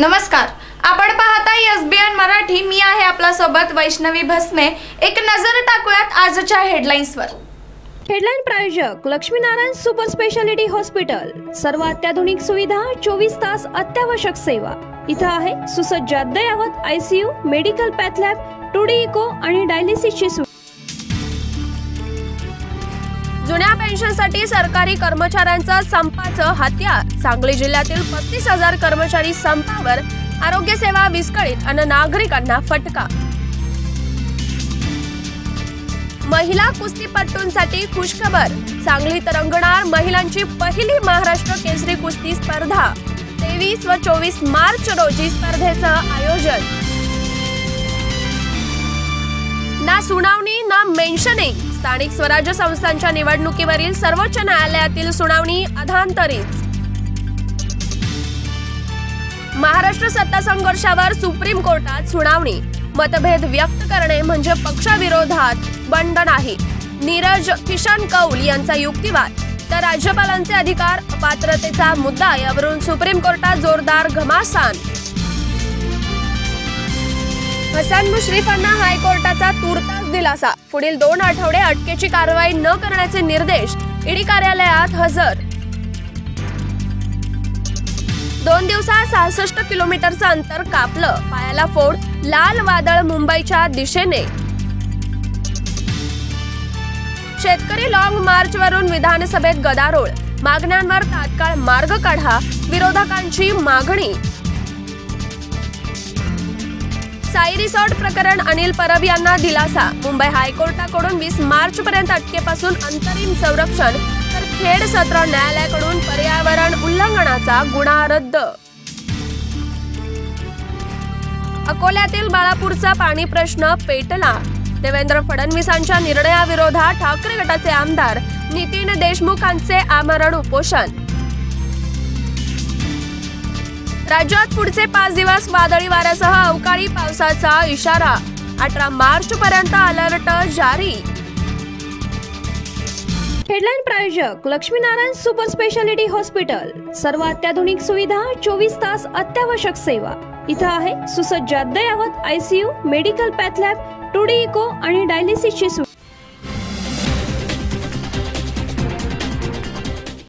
नमस्कार. आपण पाहता एस बी एन मराठी. मी आहे आपल्यासोबत सोबत वैष्णवी भस्मे. एक नजर टाकूयात आजच्या हेडलाईन्सवर. हेडलाईन प्रायोजक लक्ष्मीनारायण सुपर स्पेशालिटी हॉस्पिटल. सर्व अत्याधुनिक सुविधा चोवीस तास अत्यावश्यक सेवा. इथं आहे सुसज्ज अद्ययावत ICU medical path lab two D echo आणि डायलिसिसची सुविधा जुन्या पेन्शनसाठी सरकारी कर्मचाऱ्यांचा संपाचं हत्यार सांगली जिल्ह्यातील पस्तीस हजार कर्मचारी संपावर आरोग्य सेवा विस्कळीत आणि नागरिकांना फटका. महिला कुस्तीपटूंसाठी खुशखबर. सांगलीत रंगणार महिलांची पहिली महाराष्ट्र केसरी कुस्ती स्पर्धा. तेवीस व चोवीस मार्च रोजी स्पर्धेचं आयोजन. ना सुनावणी ना मेन्शनिंग. स्थानिक स्वराज्य संस्थांच्या निवडणुकीवरील सर्वोच्च न्यायालयातील सुनावणी अधांतरीच. महाराष्ट्र सत्ता संघर्षावर सुप्रीम कोर्टात सुनावणी. मतभेद व्यक्त करणे म्हणजे पक्षाविरोधात बंड नाही. नीरज किशन कौल यांचा युक्तिवाद. तर राज्यपालांचे अधिकार अपात्रतेचा मुद्दा यावरून सुप्रीम कोर्टात जोरदार घमासान. हसन मुश्रीफांना हायकोर्टाचा तुर्तास दिलासा. पुढील दोन आठवडे अटकेची कारवाई न करण्याचे निर्देश ईडी कार्यालयात हजर. दोन दिवसात सहासष्ट किलोमीटरचं अंतर कापलं. पायाला फोड लाल वादळ मुंबईच्या दिशेने. शेतकरी लाँग मार्च वरून विधानसभेत गदारोळ. मागण्यांवर तात्काळ मार्ग काढा. विरोधकांची मागणी. साई रिसॉर्ट प्रकरण अनिल परब यांना दिलासा. मुंबई हायकोर्टाकडून वीस मार्च पर्यंत अटकेपासून अंतरिम संरक्षण तर खेड सत्र न्यायालयाकडून पर्यावरण उल्लंघनाचा गुन्हा रद्द. अकोल्यातील बाळापूरचा पाणी प्रश्न पेटला. देवेंद्र फडणवीसांच्या निर्णयाविरोधात ठाकरे गटाचे आमदार नितीन देशमुखांचे आमरण उपोषण. राज्यात पुढचे पाच दिवस वादळी वाऱ्यासह अवकाळी पावसाचा इशारा. अठरा मार्च पर्यंत अलर्ट जारी. हेडलाईन प्रायोजक लक्ष्मीनारायण सुपर स्पेशालिटी हॉस्पिटल. सर्व अत्याधुनिक सुविधा चोवीस तास अत्यावश्यक सेवा. इथं आहे सुसज्ज अद्ययावत ICU medical path lab two D echo आणि डायलिसिसची सुविधा